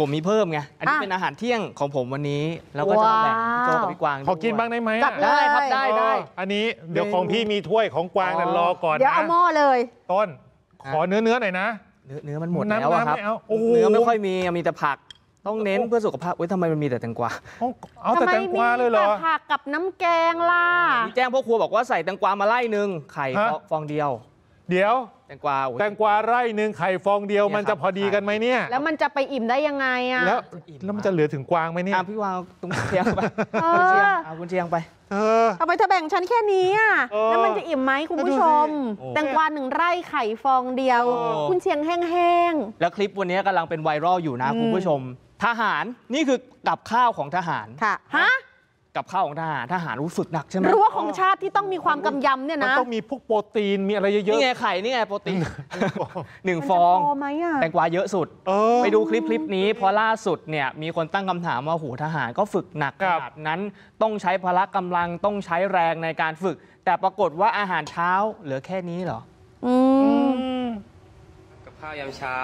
ผมมีเพิ่มไง อันนี้อะเป็นอาหารเที่ยงของผมวันนี้ แล้วก็จะมาแบ่งพี่โจกับพี่กวางขอกินด้วยบ้างได้ไหมจัอะดเลยได้ครับได้ได้อ๋ออันนี้เดี๋ยวของพี่มีถ้วยของกวางน่ะอ๋อ รอก่อนเดี๋ยวนะเอาหม้อเลย ต้น ขอเนื้อเนื้อหน่อยนะ เนื้อเนื้อมันหมดน้ำแล้วอะครับน้ำไม่เอาโอ้โห เนื้อไม่ค่อยมีมีแต่ผัก ต้องเน้นเพื่อสุขภาพเว้ยทำไมมันมีแต่แตงกวาเอาเอาแต่แตงกวาเลยเหรอ ทำไมมีแต่ผักกับน้ำแกงล่ะ มีแจ้งพ่อครัวบอกว่าใส่แตงกวามาไล่หนึ่งไข่ฮะ ฟองเดียว เดี๋ยว แตงกวาโอ้ยแตงกวาไร่หนึ่งไข่ฟองเดียวเนี่ยมันจะครับพอดีกันไหมเนี่ย แล้วมันจะไปอิ่มได้ยังไงอะ แล้วแล้วมันจะเหลือถึงกวางไหมเนี่ยอะพี่วางตรงเชียงไปเอคุณเชียงอเอาคุณเชียงไป เออ ทำไมเธอแบ่งฉันแค่นี้อะ เออแล้วมันจะอิ่มไหมคุณผู้ชม โอ้แตงกวาหนึ่งไร่ไข่ฟองเดียว โอ้ คุณเชียงแห้ง แล้วคลิปวันนี้กำลังเป็นไวรัลอยู่นะอืม คุณผู้ชม ทหารนี่คือกับข้าวของทหาร ๆ ค่ะ ฮะ กับข้าวของทหารทหารรู้ฝึกหนักใช่ไหมรั้วของชาติที่ต้องมีความกำยำเนี่ยมันนะ ต้องมีพวกโปรตีนมีอะไรเยอะนี่ไงไข่นี่ไงโปรตีนหนึ่งมันฟจะองพอไหมอะแตงกวาเยอะสุด ๆ เออ ไปดูคลิปคลิปนี้เพราะล่าสุดเนี่ยมีคนตั้งคำถามว่าโหทหารก็ฝึกหนักคขรับ นาดนั้นต้องใช้พละกำลังต้องใช้แรงในการฝึก แต่ปรากฏว่าอาหารเช้าเหลือแค่นี้เหรอ อืม กับข้าวยามเช้า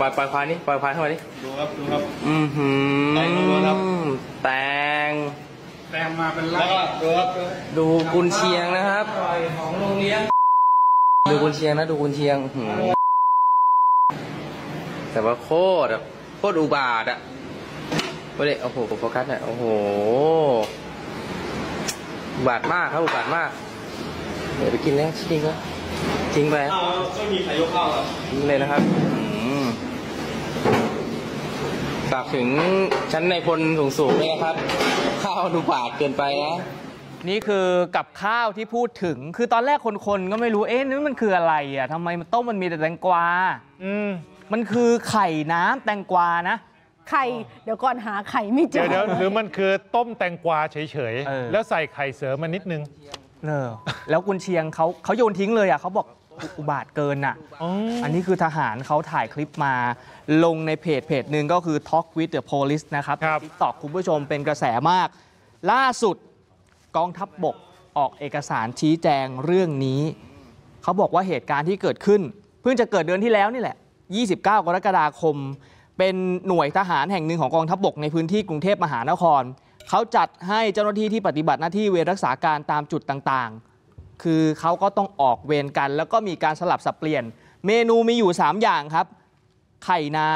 ปล่อยปล่อยควายนี่ปล่อยควายเข้ามาดิดูครับดูครับ อือหือไหนดูครับแตงแตงมาเป็นไล่ดูครับดูดูกุนเชียงนะครับของโรงเรียนดูกุนเชียงนะดูกุนเชียงอื้อหือแต่ว่าโคตรอะโคตรอุบาทอะไม่ได้โอ้โหโฟกัสหน่อยโอ้โหอุบาทมากครับอุบาทมากเดี๋ยวไปกินแล้วทิ้งแล้วทิ้งไปอ้าวไม่มีใครยกข้าวครับทิ้งเลยนะครับอืม ฝากถึงชั้นในพลสูงๆด้วยนะครับ ข้าวดูบาดเกินไปนะ นี่คือกับข้าวที่พูดถึง คือตอนแรกคนๆก็ไม่รู้ เอ๊ะนี่มันคืออะไรอะทำไมมันต้มมันมีแต่แตงกวา อืม มันคือไข่น้ำแตงกวานะ ไข่เดี๋ยวก่อนหาไข่ไม่เจเดี๋ยวอ เดี๋ยวหรือมันคือต้มแตงกวาเฉยเออ ๆ แล้วใส่ไข่เสริมมานิดนึง เออแล้วกุนเชียงเขาเขาโยนทิ้งเลยอะเขาบอก อุบาทเกินอะอ๋ออันนี้คือทหารเขาถ่ายคลิปมาลงในเพจเพจหนึ่งก็คือ Talk with the Police นะครับครับ ทิกตอกคุณผู้ชมเป็นกระแสมาก ล่าสุดกองทัพบบกออกเอกสารชี้แจงเรื่องนี้ เขาบอกว่าเหตุการณ์ที่เกิดขึ้น เพิ่งจะเกิดเดือนที่แล้วนี่แหละ 29 กรกฎาคม เป็นหน่วยทหารแห่งหนึ่งของกองทัพบบกในพื้นที่กรุงเทพมหานคร เขาจัดให้เจ้าหน้าที่ที่ปฏิบัติหน้าที่เวรรักษาการตามจุดต่างๆ คือเขาก็ต้องออกเวรกัน แล้วก็มีการสลับสับเปลี่ยน เมนูมีอยู่ 3 อย่างครับ ไข่น้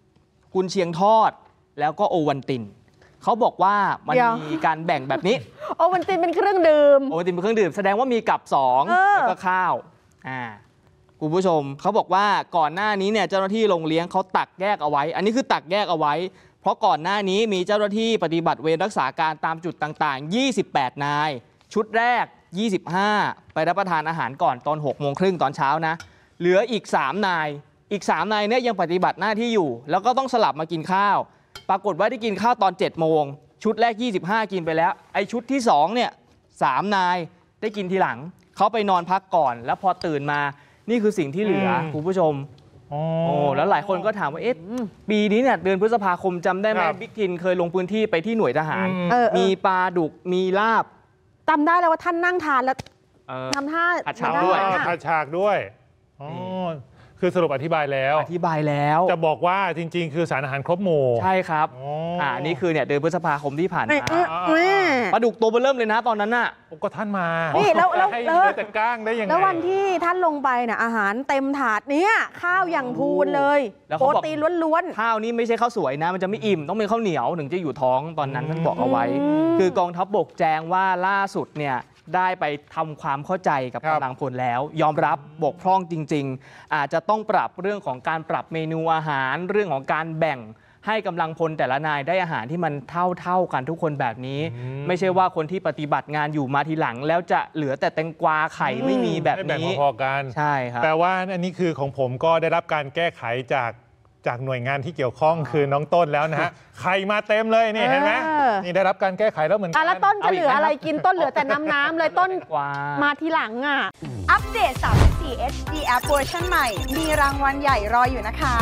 ำกุนเชียงทอด แล้วก็โอวันตินเขาบอกว่ามันเดี๋ยว มีการแบ่งแบบนี้ โอวันตินเป็นเครื่องดื่ม โอวัลตินเป็นเครื่องดื่มแสดงว่ามีกับสองเออ แล้วก็ข้าวอ่าคุณผู้ชมเขาบอกว่าก่อนหน้านี้เนี่ยเจ้าหน้าที่โรงเลี้ยงเขาตักแยกเอาไว้ อันนี้คือตักแยกเอาไว้ เพราะก่อนหน้านี้มีเจ้าหน้าที่ปฏิบัติเวรรักษาการตามจุดต่าง ๆ 28 นาย ชุดแรก 25 ไปรับประทานอาหารก่อนตอน6โมงครึ่งตอนเช้านะ เหลืออีก 3 นาย อีก 3 นายเนี่ยยังปฏิบัติหน้าที่อยู่ แล้วก็ต้องสลับมากินข้าว ปรากฏว่าได้กินข้าวตอน 7 โมง ชุดแรก 25 กินไปแล้ว ไอ้ชุดที่2เนี่ย3นายได้กินทีหลัง เขาไปนอนพักก่อน แล้วพอตื่นมา นี่คือสิ่งที่เหลืออมคุณผู้ชมอ๋อโอ้แล้วหลายคนก็ถามว่าเอ๊ะปีนี้เนี่ยเดือนพฤษภาคมจำได้ไหมครับบิ๊กทินเคยลงพื้นที่ไปที่หน่วยทหารอืมเออเออมีปลาดุกมีลาบ จำได้แล้วว่าท่านนั่งทานแล้วเอ่อทำท่าผัดฉ่ำไม่ด้วยไอ่าอะทาฉากด้วยอ๋อ คือสรุปอธิบายแล้ว อธิบายแล้วจะบอกว่าจริง ๆ คือสารอาหารครบหมู่ ใช่ครับอ๋ออ่ อ่านี่คือเนี่ยเดือนพฤษภาคมที่ผ่านเอ้ยมาเอ้ยเอ้ยปลาดุกตัวเบอเริ่มเลยนะตอนนั้นน่ะ ก็ท่านมานี่แล้วแล้วให้แล้ว เหลือแต่ก้างได้ยังไง แล้ววันที่ท่านลงไปเนี่ยอาหารเต็มถาดเนี่ยข้าวอย่างพูนเลยแล้วโปเขารบอก ตีนล้วน ข้าวนี่ไม่ใช่ข้าวสวยนะ มันจะไม่อิ่ม ต้องเป็นข้าวเหนียวถึงจะอยู่ท้องตอนนั้นท่านบอกเอาไว้อืมคือกองทัพบบกแจ้งว่าล่าสุดเนี่ย ได้ไปทำความเข้าใจกับครับกำลังพลแล้ว ยอมรับบกพร่องจริง ๆ อาจจะต้องปรับเรื่องของการปรับเมนูอาหาร เรื่องของการแบ่งให้กำลังพลแต่ละนายได้อาหารที่มันเท่าเท่าๆกันทุกคนแบบนี้ ไม่ใช่ว่าคนที่ปฏิบัติงานอยู่มาทีหลัง แล้วจะเหลือแต่แตงกวาไข่ไม่มีแบบให้แบ่งนี้พอๆกันใช่ครับแปลว่าอันนี้คือของผมก็ได้รับการแก้ไขจากจากหน่วยงานที่เกี่ยวข้องคือน้องต้นแล้วนะฮะไข่มาเต็มเลยนี่เห็นไหมเออนี่ได้รับการแก้ไขแล้วเหมือนๆกัอะแล้วต้นจะเอาอีเหกลือไหมครับอะไรกินต้นเหลือแต่น้ำน้ำๆเลยต้นกวามาทีหลังอะ อัปเดต 34 HD App เวอร์ชันใหม่ มีรางวัลใหญ่รออยู่นะคะ